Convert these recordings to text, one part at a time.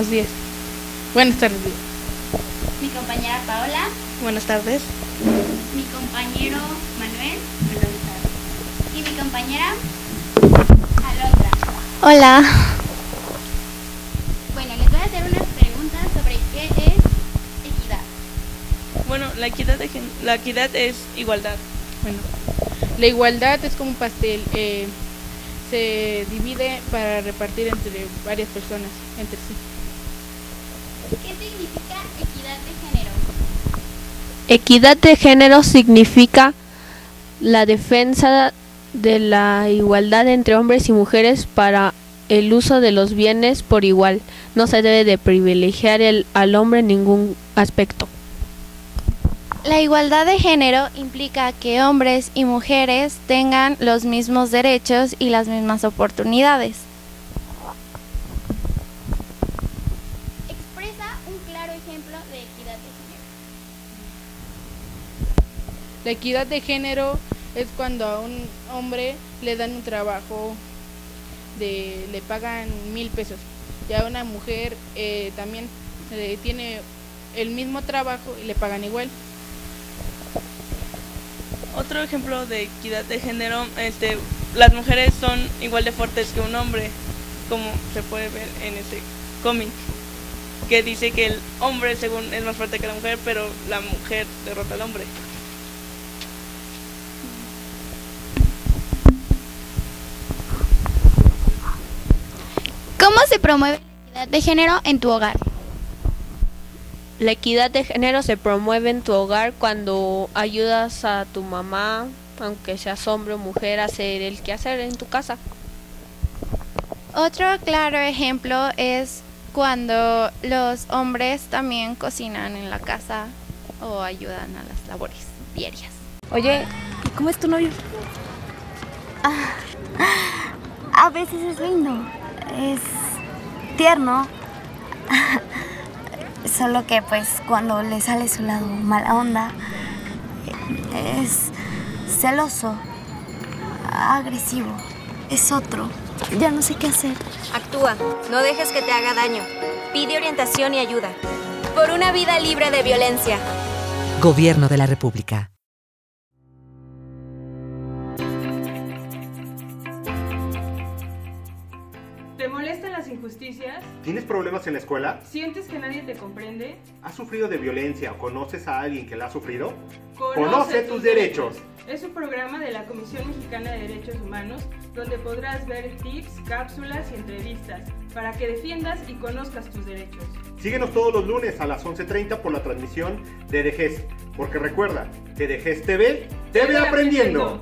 buenos días. Buenas tardes. Mi compañera Paola. Buenas tardes. Mi compañero Manuel. Buenas tardes. Y mi compañera Alondra. Hola. Bueno, les voy a hacer unas preguntas sobre qué es equidad. Bueno, la equidad, de la equidad es igualdad. Bueno, la igualdad es como un pastel. Eh, se divide para repartir entre varias personas, entre sí. ¿Qué significa equidad de género? Equidad de género significa la defensa de la igualdad entre hombres y mujeres para el uso de los bienes por igual. No se debe de privilegiar el, al hombre en ningún aspecto. La igualdad de género implica que hombres y mujeres tengan los mismos derechos y las mismas oportunidades. Expresa un claro ejemplo de equidad de género. La equidad de género es cuando a un hombre le dan un trabajo de le pagan mil pesos y a una mujer eh, también eh, tiene el mismo trabajo y le pagan igual. Otro ejemplo de equidad de género, este, las mujeres son igual de fuertes que un hombre, como se puede ver en ese cómic, que dice que el hombre según es más fuerte que la mujer, pero la mujer derrota al hombre. ¿Cómo se promueve la equidad de género en tu hogar? La equidad de género se promueve en tu hogar cuando ayudas a tu mamá, aunque seas hombre o mujer, a hacer el quehacer en tu casa. Otro claro ejemplo es cuando los hombres también cocinan en la casa o ayudan a las labores diarias. Oye, ¿cómo es tu novio? Ah, a veces es lindo, es tierno. Solo que pues cuando le sale su lado mala onda, es celoso, agresivo, es otro. Ya no sé qué hacer. Actúa, no dejes que te haga daño. Pide orientación y ayuda. Por una vida libre de violencia. Gobierno de la República. ¿Tienes problemas en la escuela? ¿Sientes que nadie te comprende? ¿Has sufrido de violencia o conoces a alguien que la ha sufrido? Conoce, Conoce tus derechos. Es un programa de la Comisión Mexicana de Derechos Humanos donde podrás ver tips, cápsulas y entrevistas para que defiendas y conozcas tus derechos. Síguenos todos los lunes a las 11.30 por la transmisión de Dejes, porque recuerda que Dejes TV te ve aprendiendo.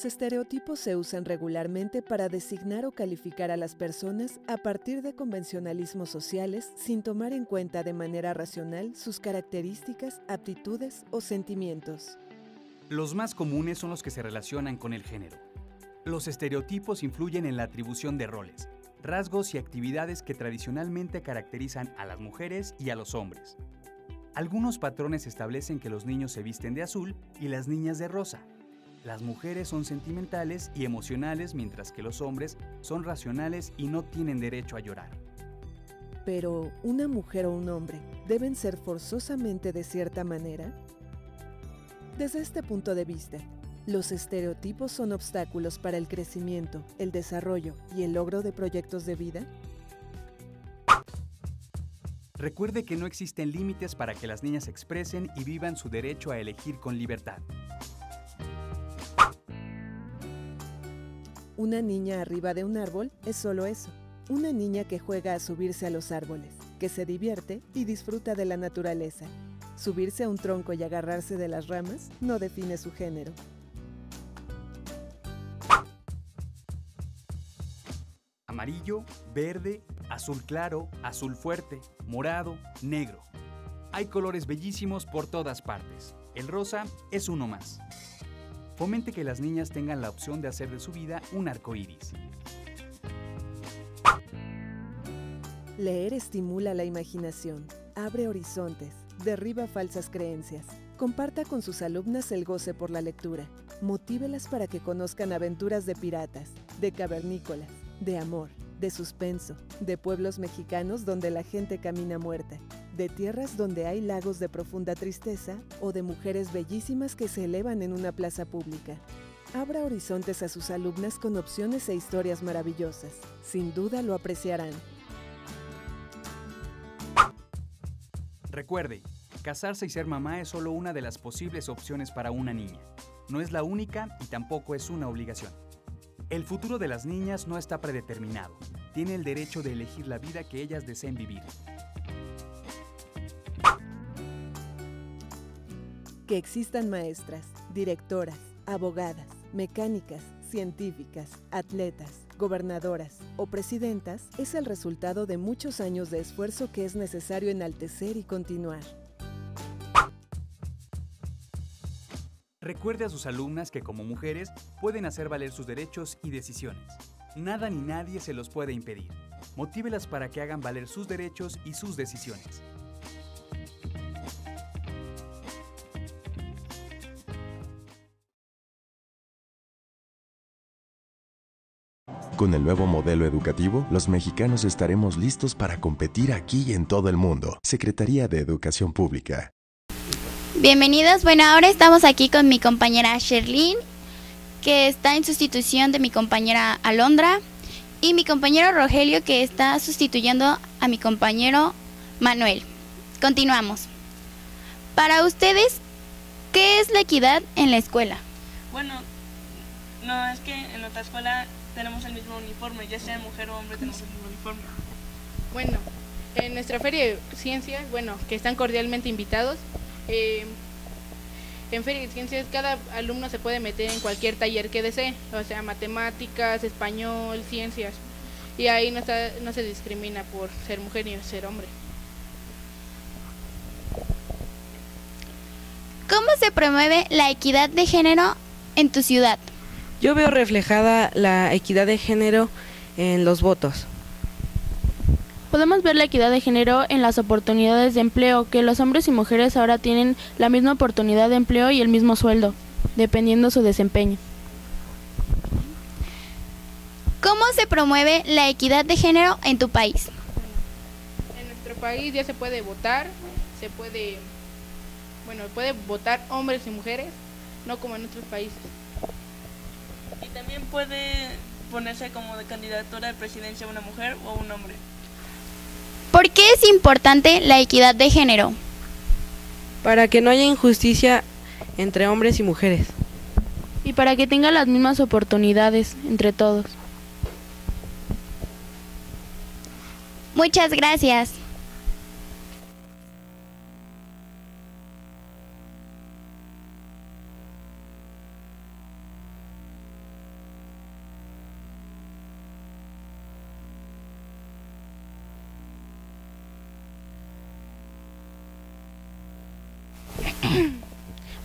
Los estereotipos se usan regularmente para designar o calificar a las personas a partir de convencionalismos sociales sin tomar en cuenta de manera racional sus características, aptitudes o sentimientos. Los más comunes son los que se relacionan con el género. Los estereotipos influyen en la atribución de roles, rasgos y actividades que tradicionalmente caracterizan a las mujeres y a los hombres. Algunos patrones establecen que los niños se visten de azul y las niñas de rosa, las mujeres son sentimentales y emocionales mientras que los hombres son racionales y no tienen derecho a llorar. Pero, ¿una mujer o un hombre deben ser forzosamente de cierta manera? Desde este punto de vista, ¿los estereotipos son obstáculos para el crecimiento, el desarrollo y el logro de proyectos de vida? Recuerde que no existen límites para que las niñas expresen y vivan su derecho a elegir con libertad. Una niña arriba de un árbol es solo eso, una niña que juega a subirse a los árboles, que se divierte y disfruta de la naturaleza. Subirse a un tronco y agarrarse de las ramas no define su género. Amarillo, verde, azul claro, azul fuerte, morado, negro. Hay colores bellísimos por todas partes. El rosa es uno más. Fomente que las niñas tengan la opción de hacer de su vida un arco iris. Leer estimula la imaginación, abre horizontes, derriba falsas creencias. Comparta con sus alumnas el goce por la lectura. Motívelas para que conozcan aventuras de piratas, de cavernícolas, de amor, de suspenso, de pueblos mexicanos donde la gente camina muerta, de tierras donde hay lagos de profunda tristeza o de mujeres bellísimas que se elevan en una plaza pública. Abra horizontes a sus alumnas con opciones e historias maravillosas. Sin duda lo apreciarán. Recuerde, casarse y ser mamá es solo una de las posibles opciones para una niña. No es la única y tampoco es una obligación. El futuro de las niñas no está predeterminado. Tiene el derecho de elegir la vida que ellas deseen vivir. Que existan maestras, directoras, abogadas, mecánicas, científicas, atletas, gobernadoras o presidentas es el resultado de muchos años de esfuerzo que es necesario enaltecer y continuar. Recuerde a sus alumnas que como mujeres pueden hacer valer sus derechos y decisiones. Nada ni nadie se los puede impedir. Motívelas para que hagan valer sus derechos y sus decisiones. Con el nuevo modelo educativo, los mexicanos estaremos listos para competir aquí y en todo el mundo. Secretaría de Educación Pública. Bienvenidos, bueno, ahora estamos aquí con mi compañera Sherlyn, que está en sustitución de mi compañera Alondra, y mi compañero Rogelio, que está sustituyendo a mi compañero Manuel. Continuamos. Para ustedes, ¿qué es la equidad en la escuela? Bueno, no es que en nuestra escuela tenemos el mismo uniforme, ya sea mujer o hombre tenemos el mismo uniforme. Bueno, en nuestra feria de ciencias, bueno, que están cordialmente invitados, eh, en Feria de Ciencias cada alumno se puede meter en cualquier taller que desee, o sea, matemáticas, español, ciencias. Y ahí no, está, no se discrimina por ser mujer ni ser hombre. ¿Cómo se promueve la equidad de género en tu ciudad? Yo veo reflejada la equidad de género en los votos. Podemos ver la equidad de género en las oportunidades de empleo, que los hombres y mujeres ahora tienen la misma oportunidad de empleo y el mismo sueldo, dependiendo su desempeño. ¿Cómo se promueve la equidad de género en tu país? En nuestro país ya se puede votar, se puede, bueno, puede votar hombres y mujeres, no como en otros países. Y también puede ponerse como de candidatura de presidencia una mujer o un hombre. ¿Por qué es importante la equidad de género? Para que no haya injusticia entre hombres y mujeres. Y para que tenga las mismas oportunidades entre todos. Muchas gracias.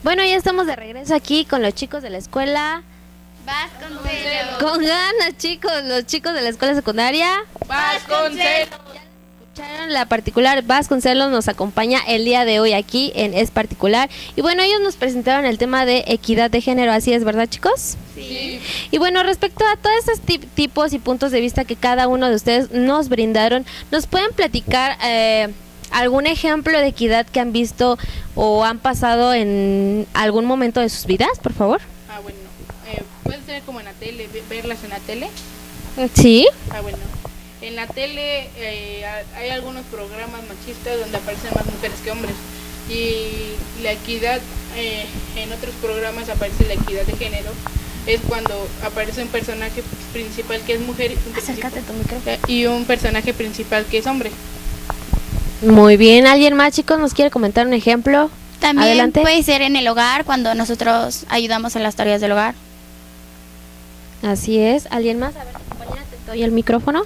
Bueno, ya estamos de regreso aquí con los chicos de la escuela. Vasconcelos. Con ganas, chicos, los chicos de la escuela secundaria. Vasconcelos. Escucharon la particular Vasconcelos nos acompaña el día de hoy aquí en Es Particular. Y bueno, ellos nos presentaron el tema de equidad de género, así es, ¿verdad, chicos? Sí. Y bueno, respecto a todos estos tip- tipos y puntos de vista que cada uno de ustedes nos brindaron, ¿nos pueden platicar eh, algún ejemplo de equidad que han visto o han pasado en algún momento de sus vidas, por favor? Ah, bueno, eh, puede ser como en la tele, ve- verlas en la tele. Sí. Ah, bueno. En la tele eh, ha- hay algunos programas machistas donde aparecen más mujeres que hombres. Y la equidad, eh, en otros programas aparece la equidad de género. Es cuando aparece un personaje principal que es mujer y un, Acércate tu eh, y un personaje principal que es hombre. Muy bien, ¿alguien más, chicos, nos quiere comentar un ejemplo? También Adelante. puede ser en el hogar, cuando nosotros ayudamos en las tareas del hogar. Así es, ¿alguien más? A ver, compañera, te doy el micrófono.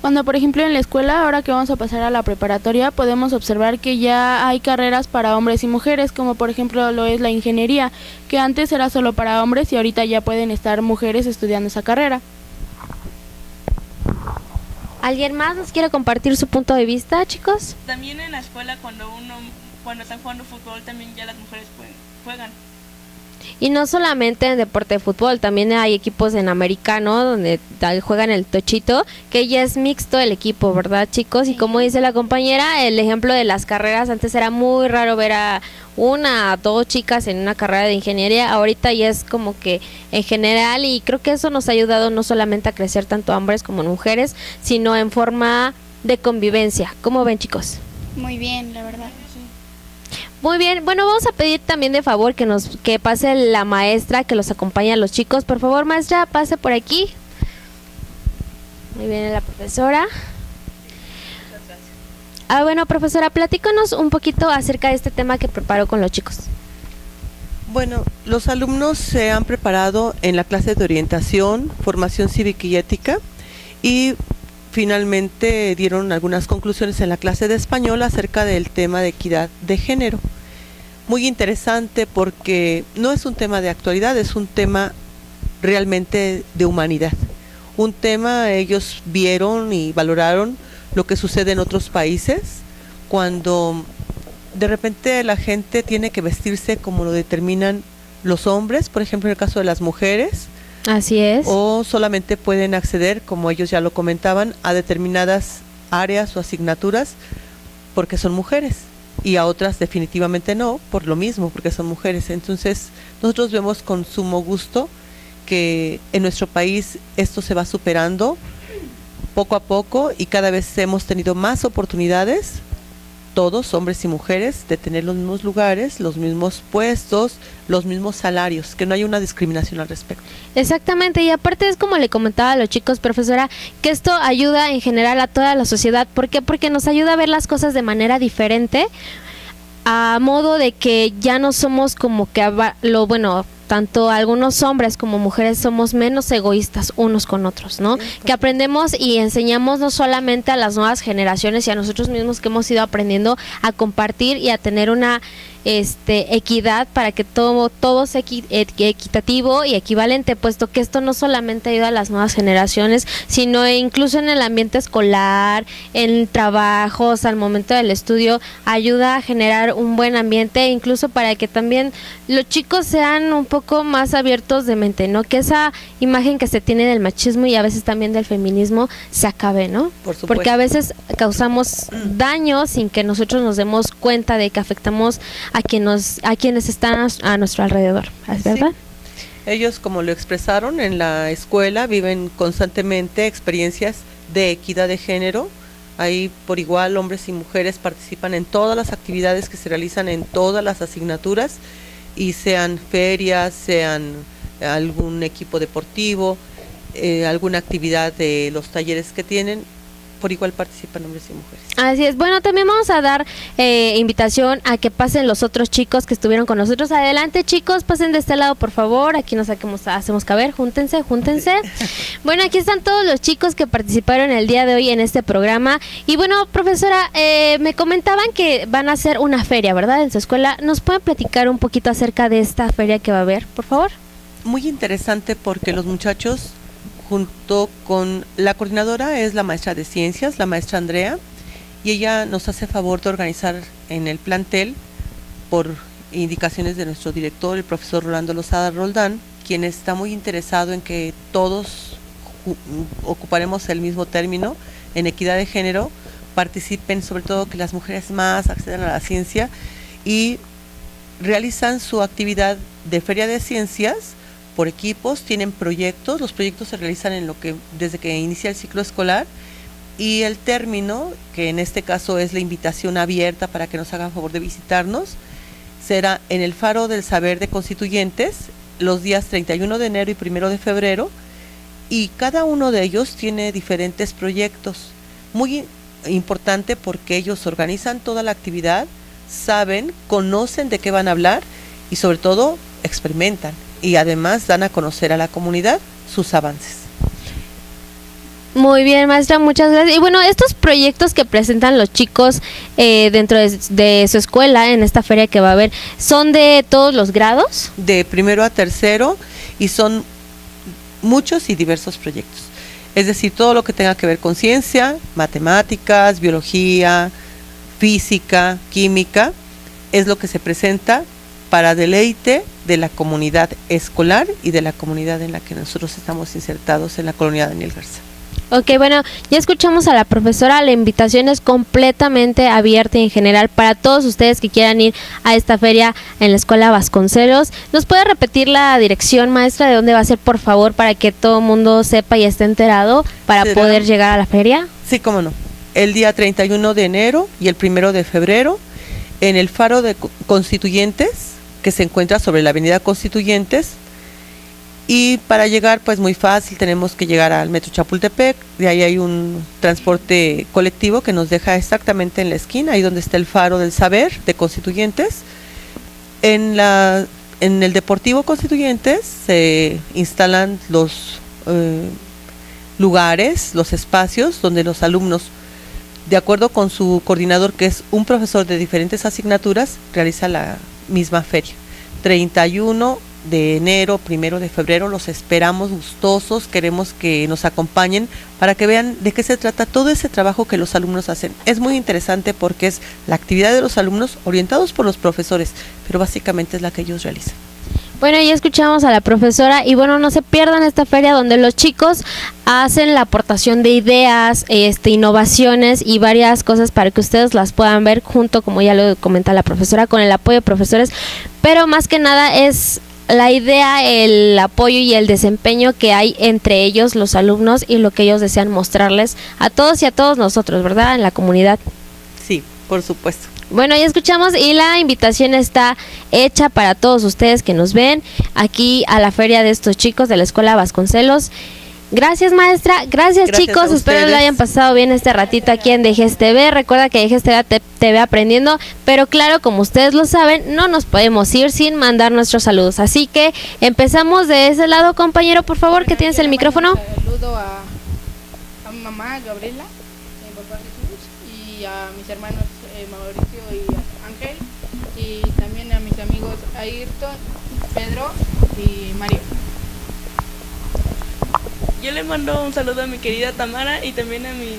Cuando por ejemplo en la escuela, ahora que vamos a pasar a la preparatoria, podemos observar que ya hay carreras para hombres y mujeres, como por ejemplo lo es la ingeniería, que antes era solo para hombres y ahorita ya pueden estar mujeres estudiando esa carrera. ¿Alguien más nos quiere compartir su punto de vista, chicos? También en la escuela cuando uno cuando están jugando fútbol también ya las mujeres juegan. Y no solamente en deporte de fútbol, también hay equipos en americano donde tal juegan el tochito, que ya es mixto el equipo, ¿verdad chicos? Y como dice la compañera, el ejemplo de las carreras, antes era muy raro ver a una, dos chicas en una carrera de ingeniería, ahorita ya es como que en general y creo que eso nos ha ayudado no solamente a crecer tanto hombres como mujeres, sino en forma de convivencia. ¿Cómo ven chicos? Muy bien, la verdad. Muy bien, bueno, vamos a pedir también de favor que nos que pase la maestra que los acompañe a los chicos. Por favor, maestra, pase por aquí. Ahí viene la profesora. Ah, bueno, profesora, platícanos un poquito acerca de este tema que preparó con los chicos. Bueno, los alumnos se han preparado en la clase de orientación, formación cívica y ética y finalmente dieron algunas conclusiones en la clase de español acerca del tema de equidad de género. Muy interesante porque no es un tema de actualidad, es un tema realmente de humanidad. Un tema, ellos vieron y valoraron lo que sucede en otros países cuando de repente la gente tiene que vestirse como lo determinan los hombres, por ejemplo en el caso de las mujeres, Así es. O solamente pueden acceder, como ellos ya lo comentaban, a determinadas áreas o asignaturas porque son mujeres y a otras definitivamente no, por lo mismo, porque son mujeres. Entonces, nosotros vemos con sumo gusto que en nuestro país esto se va superando poco a poco y cada vez hemos tenido más oportunidades todos, hombres y mujeres, de tener los mismos lugares, los mismos puestos, los mismos salarios, que no hay una discriminación al respecto. Exactamente, y aparte es como le comentaba a los chicos, profesora, que esto ayuda en general a toda la sociedad. ¿Por qué? Porque nos ayuda a ver las cosas de manera diferente, a modo de que ya no somos como que lo bueno tanto algunos hombres como mujeres somos menos egoístas unos con otros, ¿no? Que aprendemos y enseñamos no solamente a las nuevas generaciones y a nosotros mismos que hemos ido aprendiendo a compartir y a tener una este, equidad para que todo, todo sea equitativo y equivalente, puesto que esto no solamente ayuda a las nuevas generaciones, sino incluso en el ambiente escolar, en trabajos, al momento del estudio, ayuda a generar un buen ambiente, incluso para que también los chicos sean un poco más abiertos de mente, ¿no? Que esa imagen que se tiene del machismo y a veces también del feminismo se acabe, ¿no? Porque a veces causamos daño sin que nosotros nos demos cuenta de que afectamos a, quien nos, a quienes están a, nuestro alrededor, ¿verdad? Ellos, como lo expresaron en la escuela, viven constantemente experiencias de equidad de género. Ahí por igual hombres y mujeres participan en todas las actividades que se realizan en todas las asignaturas y sean ferias, sean algún equipo deportivo, eh, alguna actividad de los talleres que tienen, por igual participan hombres y mujeres. Así es. Bueno, también vamos a dar eh, invitación a que pasen los otros chicos que estuvieron con nosotros. Adelante, chicos, pasen de este lado, por favor. Aquí nos saquemos, hacemos caber. Júntense, júntense. bueno, aquí están todos los chicos que participaron el día de hoy en este programa. Y bueno, profesora, eh, me comentaban que van a hacer una feria, ¿verdad? En su escuela. ¿Nos pueden platicar un poquito acerca de esta feria que va a haber, por favor? Muy interesante porque los muchachos junto con la coordinadora es la maestra de ciencias, la maestra Andrea, y ella nos hace favor de organizar en el plantel por indicaciones de nuestro director, el profesor Rolando Lozada Roldán, quien está muy interesado en que todos ocuparemos el mismo término en equidad de género, participen, sobre todo que las mujeres más accedan a la ciencia y realizan su actividad de feria de ciencias por equipos, tienen proyectos, los proyectos se realizan en lo que desde que inicia el ciclo escolar y el término, que en este caso es la invitación abierta para que nos hagan favor de visitarnos, será en el Faro del Saber de Constituyentes los días 31 de enero y 1 de febrero y cada uno de ellos tiene diferentes proyectos. Muy importante porque ellos organizan toda la actividad, saben, conocen de qué van a hablar y sobre todo experimentan y además dan a conocer a la comunidad sus avances. Muy bien, maestra, muchas gracias. Y bueno, estos proyectos que presentan los chicos eh, dentro de, de, su escuela, en esta feria que va a haber, ¿son de todos los grados? De primero a tercero y son muchos y diversos proyectos. Es decir, todo lo que tenga que ver con ciencia, matemáticas, biología, física, química, es lo que se presenta para deleite de la comunidad escolar y de la comunidad en la que nosotros estamos insertados en la colonia Daniel Garza. Ok, bueno, ya escuchamos a la profesora, la invitación es completamente abierta y en general para todos ustedes que quieran ir a esta feria en la Escuela Vasconcelos. ¿Nos puede repetir la dirección, maestra, de dónde va a ser, por favor, para que todo el mundo sepa y esté enterado para poder llegar a la feria? Sí, cómo no. El día 31 de enero y el primero de febrero en el Faro de Constituyentes, que se encuentra sobre la Avenida Constituyentes, y para llegar, pues muy fácil, tenemos que llegar al Metro Chapultepec, de ahí hay un transporte colectivo que nos deja exactamente en la esquina, ahí donde está el faro del saber de Constituyentes. En, la, en el Deportivo Constituyentes se instalan los eh, lugares, los espacios donde los alumnos, de acuerdo con su coordinador, que es un profesor de diferentes asignaturas, realiza la misma feria. 31 de enero, primero de febrero, los esperamos gustosos, queremos que nos acompañen para que vean de qué se trata todo ese trabajo que los alumnos hacen. Es muy interesante porque es la actividad de los alumnos orientados por los profesores, pero básicamente es la que ellos realizan. Bueno, ya escuchamos a la profesora y bueno, no se pierdan esta feria donde los chicos hacen la aportación de ideas, este, innovaciones y varias cosas para que ustedes las puedan ver junto, como ya lo comenta la profesora, con el apoyo de profesores, pero más que nada es la idea, el apoyo y el desempeño que hay entre ellos, los alumnos, y lo que ellos desean mostrarles a todos y a todos nosotros, ¿verdad? En la comunidad. Sí, por supuesto. Bueno, ya escuchamos y la invitación está hecha para todos ustedes que nos ven aquí a la feria de estos chicos de la Escuela Vasconcelos. Gracias maestra, gracias, chicos, espero que lo hayan pasado bien este ratito aquí en Dejes TV. Recuerda que Dejes TV te, ve aprendiendo, pero claro, como ustedes lo saben, no nos podemos ir sin mandar nuestros saludos. Así que empezamos de ese lado, compañero, por favor, que tienes el micrófono. Saludo a, a mi mamá Gabriela, a mi papá Jesús y a mis hermanos eh, Mauricio y Ángel y también a mis amigos Ayrton, Pedro y Mario. Yo le mando un saludo a mi querida Tamara y también a mi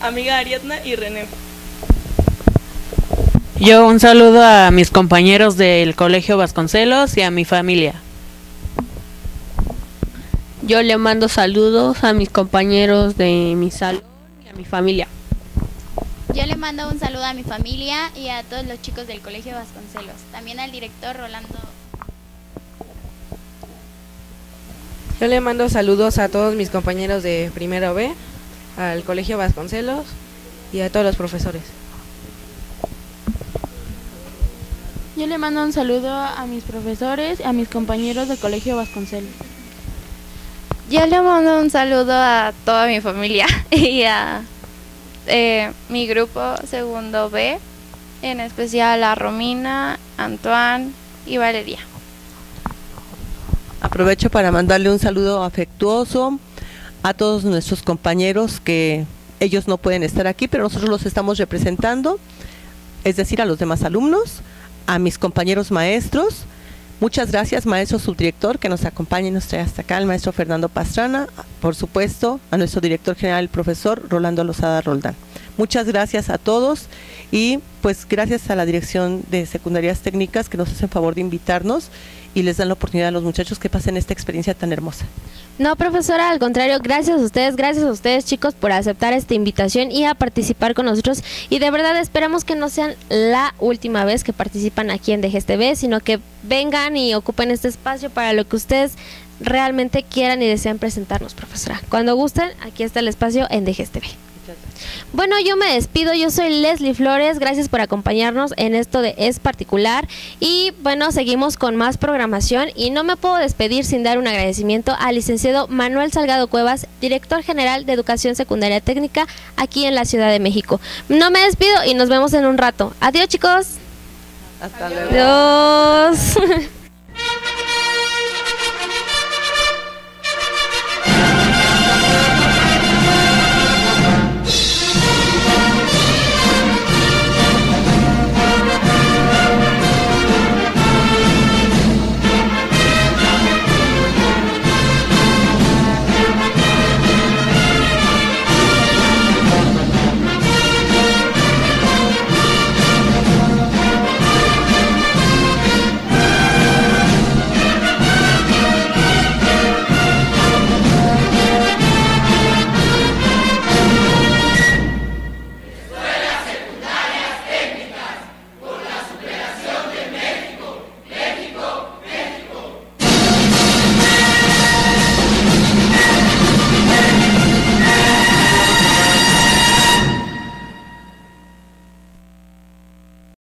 amiga Ariadna y René. Yo un saludo a mis compañeros del Colegio Vasconcelos y a mi familia. Yo le mando saludos a mis compañeros de mi salón y a mi familia. Yo le mando un saludo a mi familia y a todos los chicos del Colegio Vasconcelos. También al director Rolando Yo le mando saludos a todos mis compañeros de primero B, al Colegio Vasconcelos y a todos los profesores. Yo le mando un saludo a mis profesores y a mis compañeros del Colegio Vasconcelos. Yo le mando un saludo a toda mi familia y a eh, mi grupo segundo B, en especial a Romina, Antoine y Valeria. Aprovecho para mandarle un saludo afectuoso a todos nuestros compañeros que ellos no pueden estar aquí, pero nosotros los estamos representando, es decir, a los demás alumnos, a mis compañeros maestros. Muchas gracias, maestro subdirector, que nos acompaña y nos trae hasta acá, el maestro Fernando Pastrana, por supuesto, a nuestro director general, el profesor Rolando Lozada Roldán. Muchas gracias a todos y pues gracias a la dirección de secundarias técnicas que nos hacen favor de invitarnos y les dan la oportunidad a los muchachos que pasen esta experiencia tan hermosa. No, profesora, al contrario, gracias a ustedes, gracias a ustedes chicos por aceptar esta invitación y a participar con nosotros. Y de verdad esperamos que no sean la última vez que participan aquí en DGSTV, sino que vengan y ocupen este espacio para lo que ustedes realmente quieran y desean presentarnos, profesora. Cuando gusten, aquí está el espacio en DGSTV. Bueno, yo me despido, yo soy Leslie Flores, gracias por acompañarnos en esto de Es Particular y bueno, seguimos con más programación y no me puedo despedir sin dar un agradecimiento al licenciado Manuel Salgado Cuevas, director general de Educación Secundaria Técnica aquí en la Ciudad de México. No me despido y nos vemos en un rato. Adiós chicos. Hasta luego. Adiós.